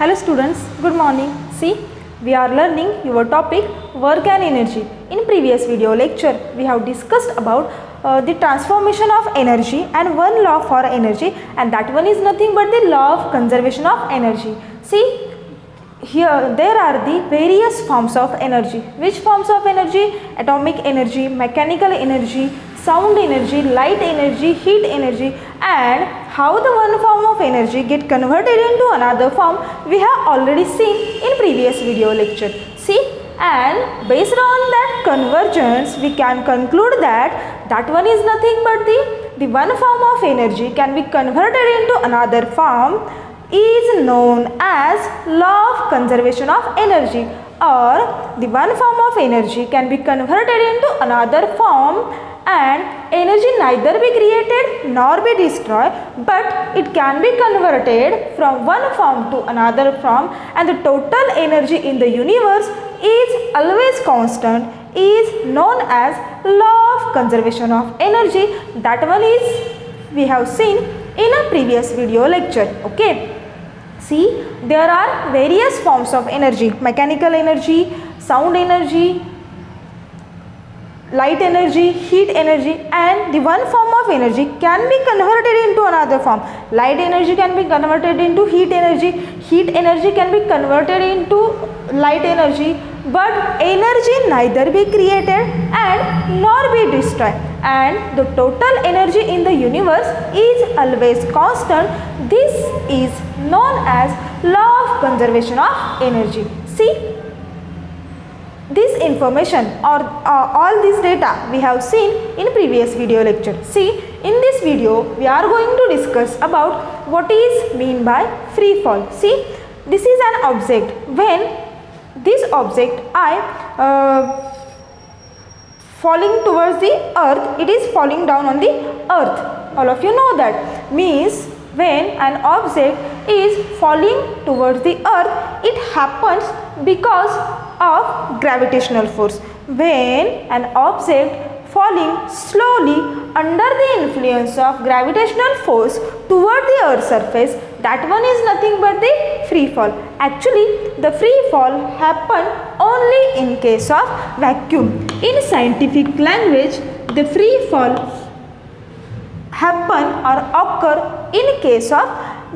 Hello students, good morning. See, we are learning your topic work and energy. In previous video lecture, we have discussed about uh, the transformation of energy and one law for energy and that one is nothing but the law of conservation of energy. See, here there are the various forms of energy. Which forms of energy? Atomic energy, mechanical energy, sound energy, light energy, heat energy and how the one form of energy get converted into another form we have already seen in previous video lecture. See and based on that convergence we can conclude that that one is nothing but the, the one form of energy can be converted into another form is known as law of conservation of energy or the one form of energy can be converted into another form and energy neither be created nor be destroyed but it can be converted from one form to another form and the total energy in the universe is always constant is known as law of conservation of energy. That one is we have seen in a previous video lecture okay? See there are various forms of energy mechanical energy sound energy light energy, heat energy and the one form of energy can be converted into another form. Light energy can be converted into heat energy, heat energy can be converted into light energy but energy neither be created and nor be destroyed and the total energy in the universe is always constant. This is known as law of conservation of energy. See this information or uh, all this data we have seen in previous video lecture. See in this video we are going to discuss about what is mean by free fall. See this is an object when this object I uh, falling towards the earth it is falling down on the earth all of you know that means when an object is falling towards the earth it happens because of gravitational force. When an object falling slowly under the influence of gravitational force toward the earth surface that one is nothing but the free fall. Actually the free fall happen only in case of vacuum. In scientific language the free fall happen or occur in case of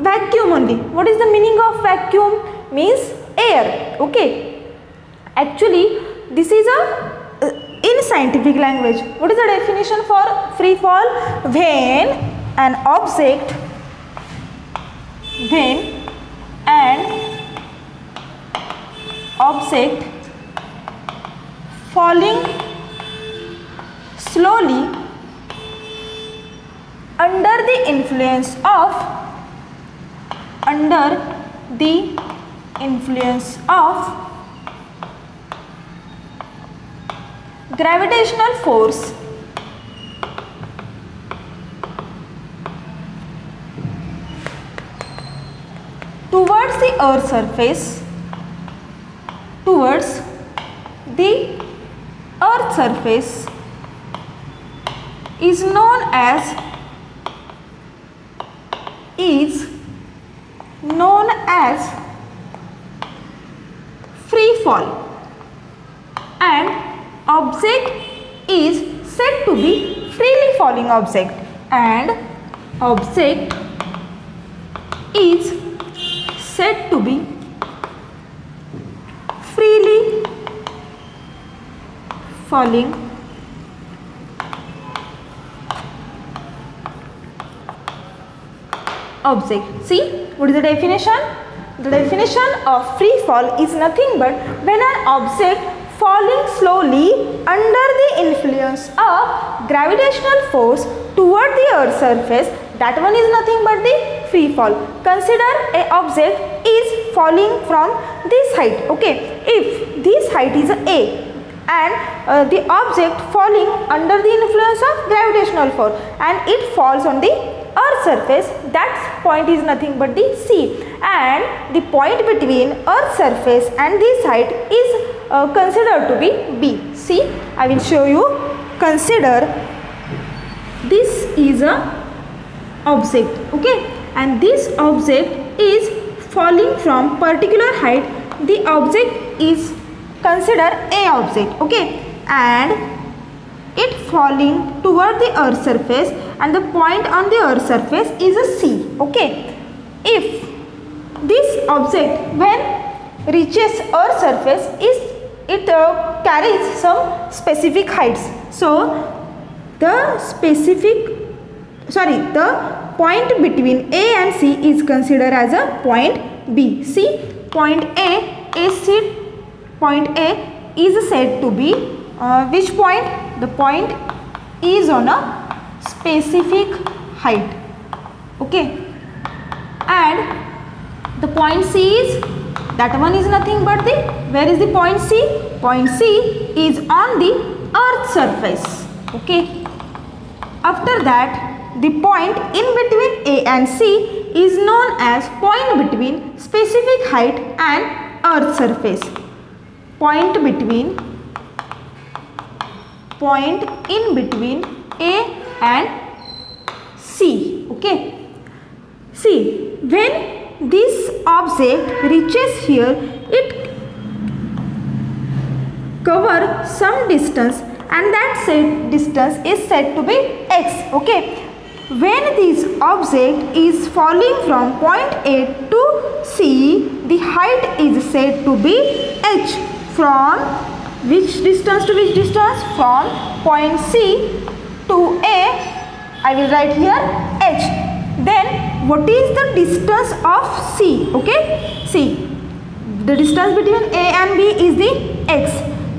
vacuum only what is the meaning of vacuum means air okay Actually, this is a uh, in scientific language. What is the definition for free fall? When an object, when an object falling slowly under the influence of under the influence of gravitational force. Towards the earth surface towards the earth surface is known as is known as free fall. And object is said to be freely falling object. And object is said to be freely falling object. See what is the definition? The definition of free fall is nothing but when an object falling slowly under the influence of gravitational force toward the earth surface that one is nothing but the free fall consider a object is falling from this height okay if this height is a and uh, the object falling under the influence of gravitational force and it falls on the earth surface that point is nothing but the c and the point between earth surface and this height is uh, considered to be b. See i will show you. Consider this is a object okay? And this object is falling from particular height. The object is considered a object okay? And it falling toward the earth surface and the point on the earth surface is a c okay? If this object when reaches earth surface is it uh, carries some specific heights. So the specific sorry the point between a and c is considered as a point b. See point a is point a is said to be uh, which point? The point is on a specific height. Okay? And the point c is that one is nothing but the where is the point c? Point c is on the earth surface. Okay? After that the point in between a and c is known as point between specific height and earth surface. Point between point in between A and C okay? See when this object reaches here it cover some distance and that said distance is said to be x okay? When this object is falling from point A to C the height is said to be h. From which distance to which distance? From point C to A I will write here H. Then what is the distance of C? Okay? C. The distance between A and B is the X.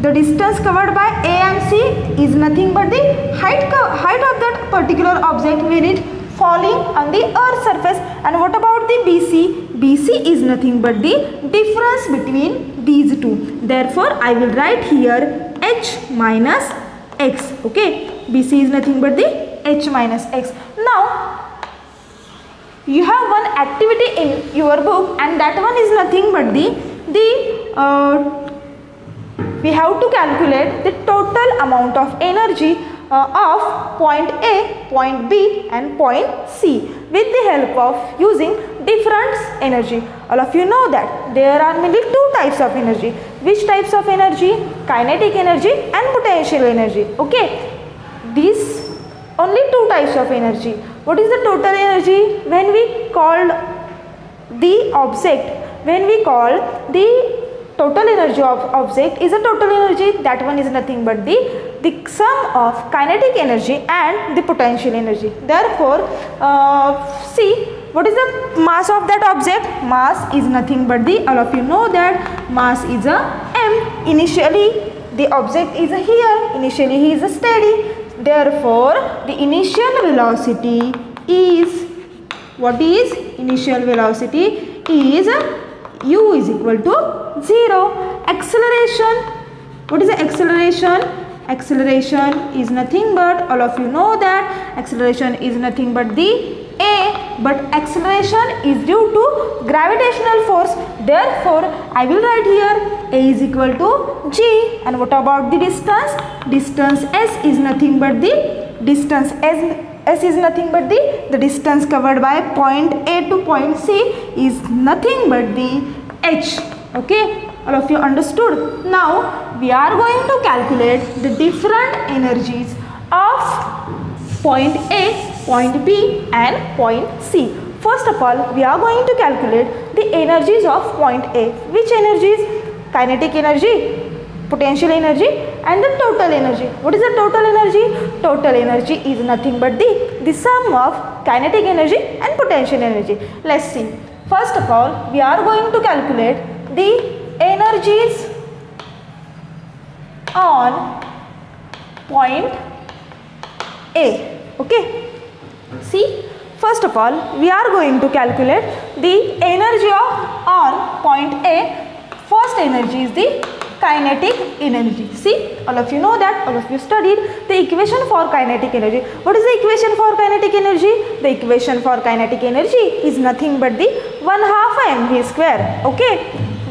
The distance covered by A and C is nothing but the height height of that particular object when it falling on the earth surface. And what about the BC BC is nothing but the difference between these two. Therefore I will write here H minus X. Okay BC is nothing but the H minus X now you have one activity in your book and that one is nothing but the the uh, we have to calculate the total amount of energy uh, of point A, point B and point C with the help of using different energy. All of you know that there are mainly two types of energy. Which types of energy? Kinetic energy and potential energy. Okay. These only two types of energy. What is the total energy? When we call the object, when we call the total energy of object is a total energy. That one is nothing but the the sum of kinetic energy and the potential energy. Therefore uh, see what is the mass of that object? Mass is nothing but the all of you know that mass is a m. Initially the object is here. Initially he is a steady therefore the initial velocity is what is initial velocity? Is u is equal to 0 acceleration. What is the acceleration? Acceleration is nothing but all of you know that acceleration is nothing but the a but acceleration is due to gravitational force. Therefore i will write here a is equal to g. And what about the distance? Distance s is nothing but the distance s s is nothing but the the distance covered by point a to point c is nothing but the h. Okay? All of you understood? Now we are going to calculate the different energies of point a point b and point c first of all we are going to calculate the energies of point a which energies kinetic energy potential energy and the total energy. What is the total energy? Total energy is nothing but the, the sum of kinetic energy and potential energy. Let's see. First of all, we are going to calculate the energies on point A. Okay. See, first of all, we are going to calculate the energy of on point A. First energy is the kinetic energy. See, all of you know that, all of you studied the equation for kinetic energy. What is the equation for kinetic energy? The equation for kinetic energy is nothing but the 1 half mv square. Okay,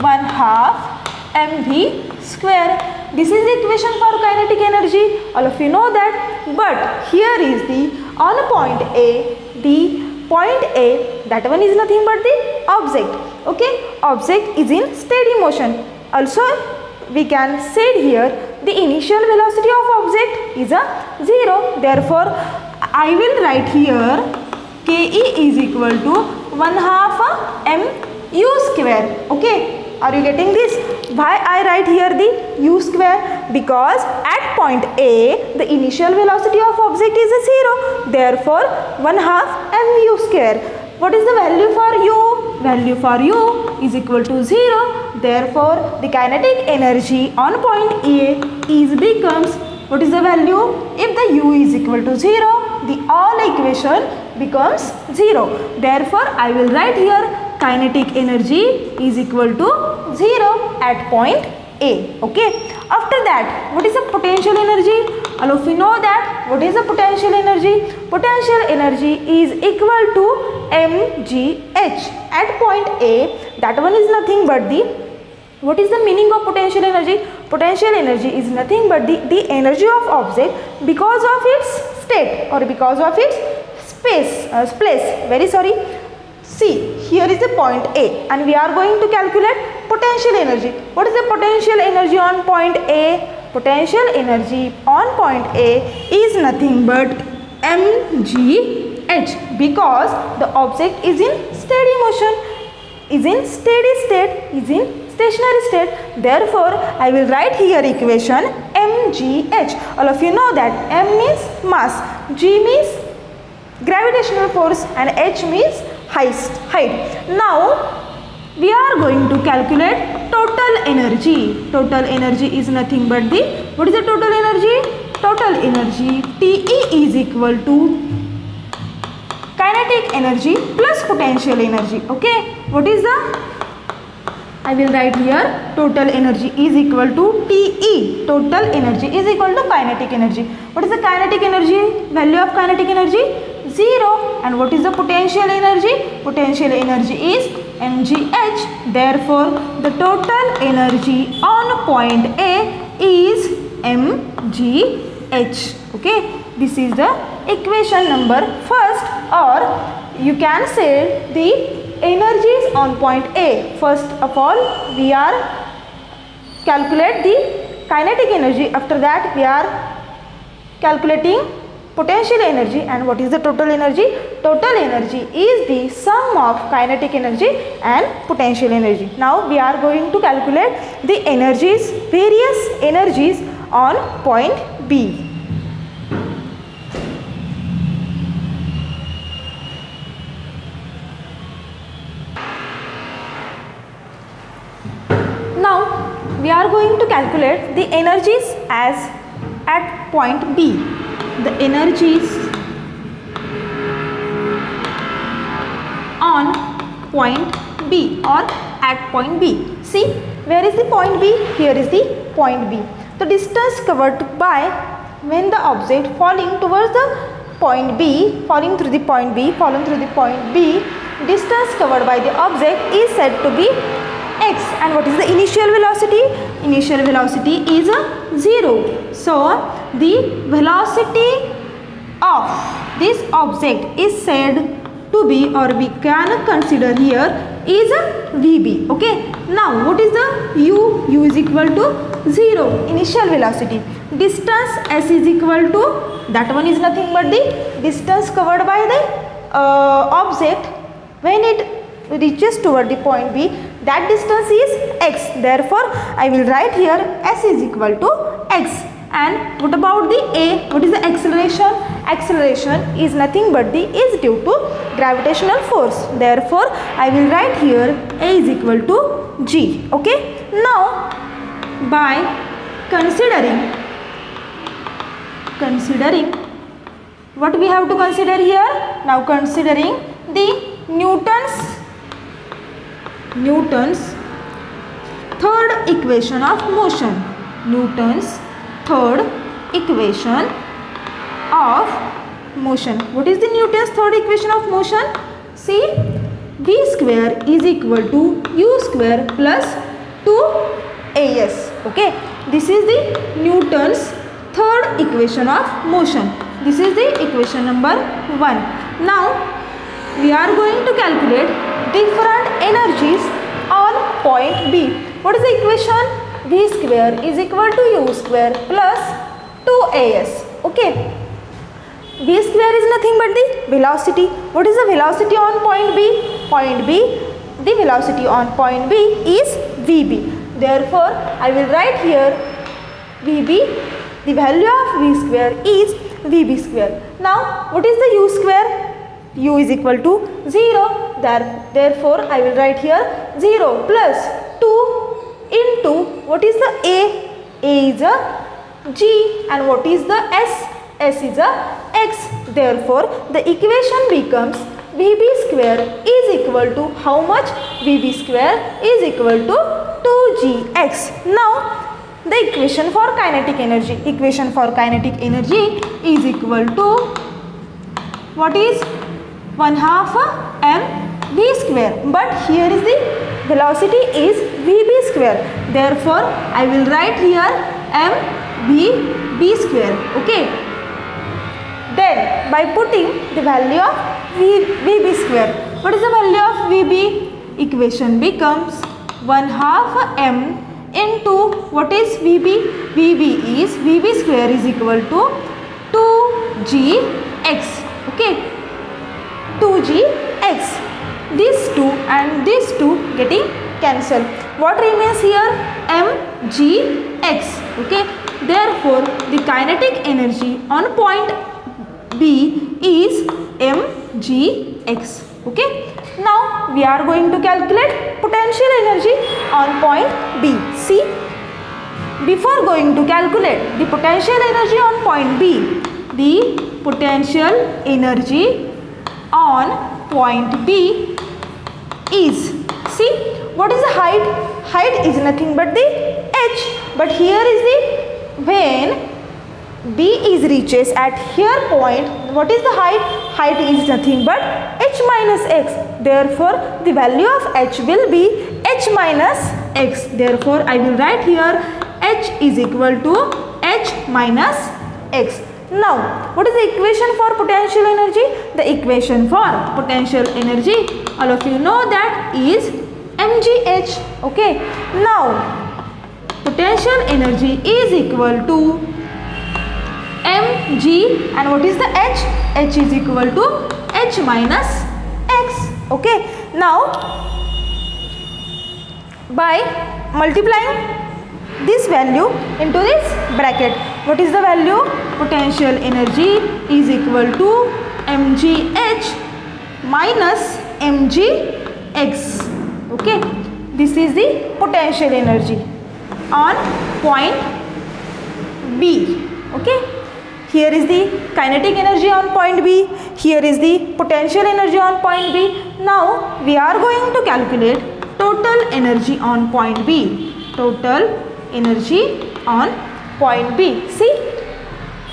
1 half mv square. This is the equation for kinetic energy. All of you know that. But here is the on a point A, the point A that one is nothing but the object okay? Object is in steady motion. Also we can say here the initial velocity of object is a 0 therefore I will write here ke is equal to 1 half m u square okay are you getting this? Why I write here the u square? Because at point A the initial velocity of object is a 0 therefore 1 half m u square. What is the value for u? Value for u is equal to 0 therefore the kinetic energy on point A is becomes what is the value? If the u is equal to 0 the all equation becomes 0 therefore I will write here kinetic energy is equal to 0 at point A okay? After that what is the potential energy? All of you know that what is the potential energy? Potential energy is equal to mgh at point A. That one is nothing but the what is the meaning of potential energy? Potential energy is nothing but the the energy of object because of its state or because of its space uh, place. Very sorry. See here is the point A and we are going to calculate potential energy. What is the potential energy on point A? Potential energy on point A is nothing but mgh because the object is in steady motion is in steady state is in stationary state. Therefore I will write here equation mgh. All of you know that m means mass g means gravitational force and h means height height now we are going to calculate total energy total energy is nothing but the what is the total energy total energy te is equal to kinetic energy plus potential energy okay what is the I will write here total energy is equal to TE. Total energy is equal to kinetic energy. What is the kinetic energy? Value of kinetic energy? 0. And what is the potential energy? Potential energy is mgh. Therefore, the total energy on point A is mgh. Okay. This is the equation number first or you can say the energies on point A. First of all, we are calculate the kinetic energy. After that, we are calculating potential energy and what is the total energy? Total energy is the sum of kinetic energy and potential energy. Now, we are going to calculate the energies, various energies on point B. Now we are going to calculate the energies as at point B. The energies on point B or at point B. See where is the point B? Here is the point B. The distance covered by when the object falling towards the point B, falling through the point B, falling through the point B, distance covered by the object is said to be x and what is the initial velocity initial velocity is a 0 so the velocity of this object is said to be or we can consider here is a vb okay? Now what is the u u is equal to 0 initial velocity? Distance s is equal to that one is nothing but the distance covered by the uh, object. When it reaches toward the point B that distance is x. Therefore I will write here s is equal to x and what about the a? What is the acceleration? Acceleration is nothing but the is due to gravitational force. Therefore I will write here a is equal to g. Okay? Now by considering considering what we have to consider here? Now considering the Newton's Newton's third equation of motion. Newton's third equation of motion. What is the Newton's third equation of motion? See, v square is equal to u square plus 2as. Okay, this is the Newton's third equation of motion. This is the equation number 1. Now, we are going to calculate different energies on point B. What is the equation? V square is equal to U square plus 2AS. Okay. V square is nothing but the velocity. What is the velocity on point B? Point B, the velocity on point B is VB. Therefore, I will write here VB, the value of V square is VB square. Now, what is the U square? U is equal to 0. There, therefore, I will write here 0 plus 2 into what is the A? A is a G and what is the S? S is a X. Therefore, the equation becomes VB square is equal to how much? VB square is equal to 2gx. Now, the equation for kinetic energy. Equation for kinetic energy is equal to what is 1 half m v square. But here is the velocity is vb square. Therefore, I will write here m v b square. Okay. Then by putting the value of v, Vb square. What is the value of Vb? Equation becomes 1 half m into what is Vb? Vb is Vb square is equal to 2gx. Okay. 2gx. These two and these two getting cancelled. What remains here? mgx. Okay. Therefore, the kinetic energy on point B is mgx. Okay. Now we are going to calculate potential energy on point B. See, before going to calculate the potential energy on point B, the potential energy on point B is, see, what is the height? Height is nothing but the h. But here is the when B is reaches at here point, what is the height? Height is nothing but h minus x. Therefore, the value of h will be h minus x. Therefore, I will write here h is equal to h minus x. Now, what is the equation for potential energy? The equation for potential energy, all of you know that is mgh. Okay. Now, potential energy is equal to mg and what is the h? h is equal to h minus x. Okay. Now, by multiplying this value into this bracket, what is the value? Potential energy is equal to mgh minus mgx. Okay. This is the potential energy on point B. Okay. Here is the kinetic energy on point B. Here is the potential energy on point B. Now we are going to calculate total energy on point B. Total energy on point B. See,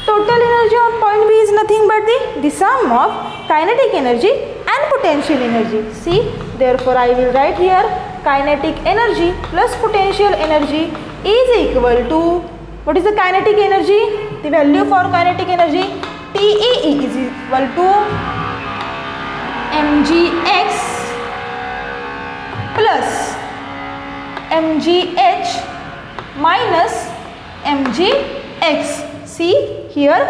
total energy on point B is nothing but the, the sum of kinetic energy and potential energy. See, therefore I will write here kinetic energy plus potential energy is equal to what is the kinetic energy? the value for kinetic energy TE is equal to mgx plus mgh minus mgx. See here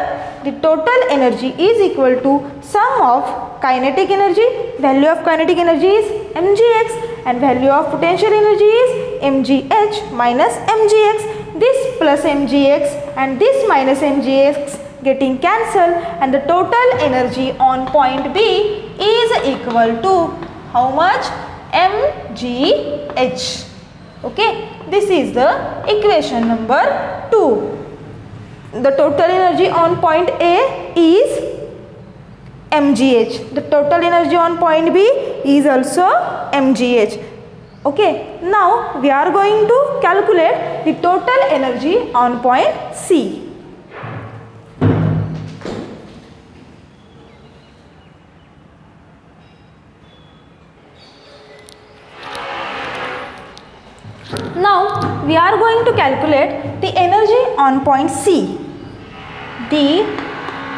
the total energy is equal to sum of kinetic energy, value of kinetic energy is mgx and value of potential energy is mgh minus mgx this plus mgx and this minus mgx getting cancelled and the total energy on point B is equal to how much? mgh okay? This is the equation number 2 the total energy on point A is mgh the total energy on point B is also mgh Okay, now we are going to calculate the total energy on point C. we are going to calculate the energy on point C. The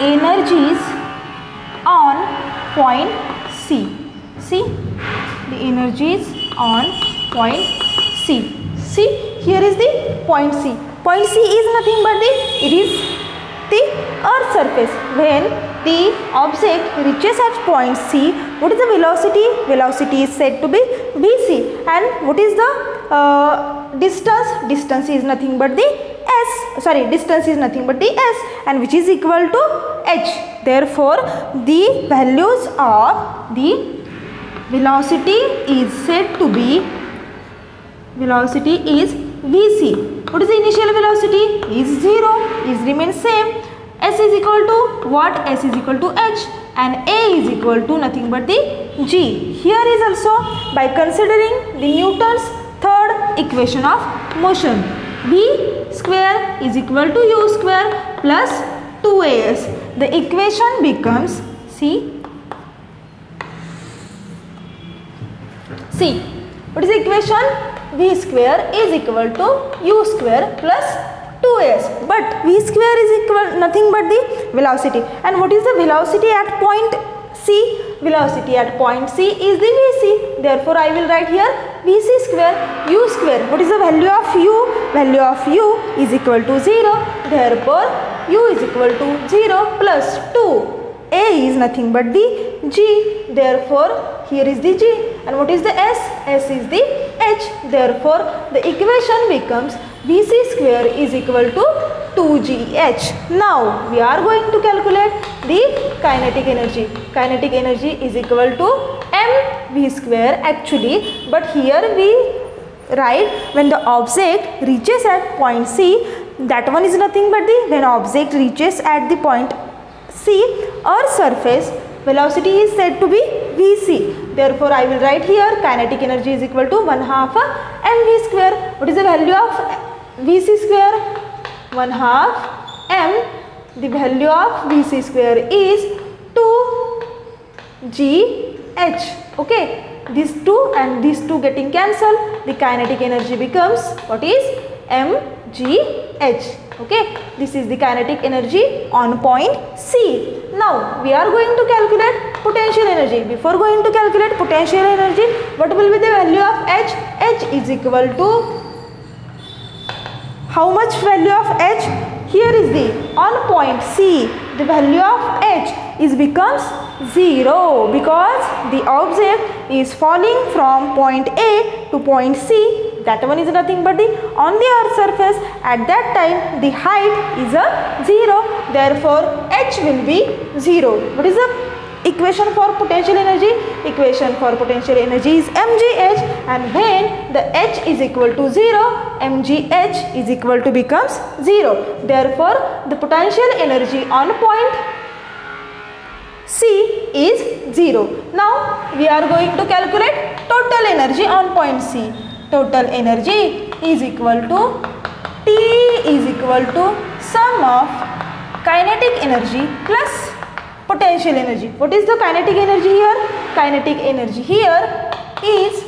energies on point C. See the energies on point C. See here is the point C. Point C is nothing but the it is the earth surface. When the object reaches at point C, what is the velocity? Velocity is said to be Vc. And what is the uh, distance? Distance is nothing but the s. Sorry, distance is nothing but the s and which is equal to h. Therefore, the values of the velocity is said to be velocity is vc what is the initial velocity is 0 is remains same s is equal to what s is equal to h and a is equal to nothing but the g here is also by considering the newton's equation of motion. V square is equal to u square plus 2as the equation becomes see see what is the equation? V square is equal to u square plus 2s but v square is equal nothing but the velocity. And what is the velocity at point? C velocity at point c is the vc therefore i will write here vc square u square. What is the value of u? Value of u is equal to 0 therefore u is equal to 0 plus 2 a is nothing but the g. Therefore here is the g. And what is the s? S is the h. Therefore the equation becomes vc square is equal to 2gh now we are going to calculate the kinetic energy. Kinetic energy is equal to mv square actually. But here we write when the object reaches at point c that one is nothing but the when object reaches at the point c earth surface velocity is said to be vc. Therefore i will write here kinetic energy is equal to 1 half mv square. What is the value of vc square? 1 half m the value of vc square is 2 g h. Okay? These two and these two getting cancelled the kinetic energy becomes what is m g h. Okay? This is the kinetic energy on point c. Now we are going to calculate potential energy. Before going to calculate potential energy what will be the value of h? H is equal to how much value of h here is the on point c the value of h. Is becomes 0 because the object is falling from point a to point c. That one is nothing but the on the earth surface at that time the height is a 0 therefore h will be 0 what is the equation for potential energy equation for potential energy is mgh and when the h is equal to 0 mgh is equal to becomes 0 therefore the potential energy on point c is 0 now we are going to calculate total energy on point c. Total energy is equal to T is equal to sum of kinetic energy plus potential energy. What is the kinetic energy here? Kinetic energy here is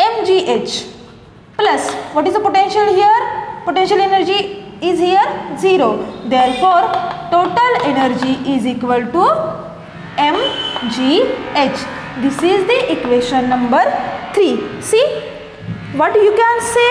mgh plus what is the potential here? Potential energy is here 0. Therefore, total energy is equal to mgh. This is the equation number 3. See what you can say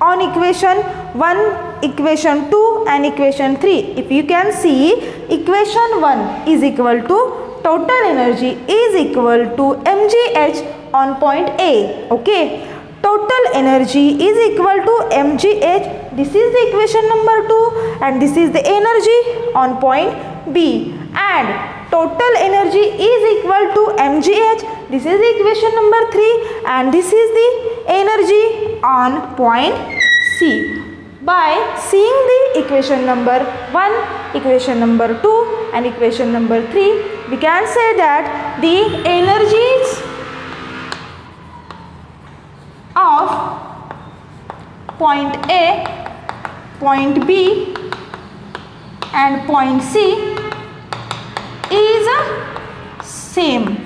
on equation 1, equation 2 and equation 3. If you can see equation 1 is equal to total energy is equal to mgh on point A. Okay. Total energy is equal to mgh. This is the equation number 2 and this is the energy on point B. And total energy is equal to mgh. This is the equation number 3 and this is the energy on point C. By seeing the equation number 1, equation number 2 and equation number 3, we can say that the energies of point A, point B and point C is same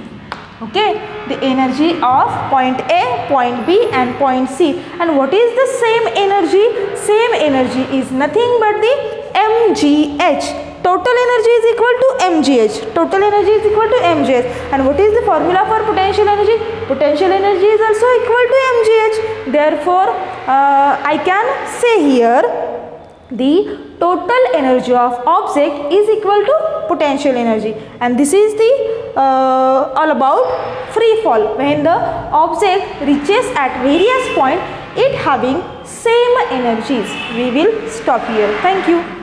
okay the energy of point a point b and point c. And what is the same energy? Same energy is nothing but the mgh total energy is equal to mgh total energy is equal to mgh and what is the formula for potential energy? Potential energy is also equal to mgh therefore uh, i can say here the total energy of object is equal to potential energy. And this is the uh, all about free fall. When the object reaches at various point it having same energies. We will stop here. Thank you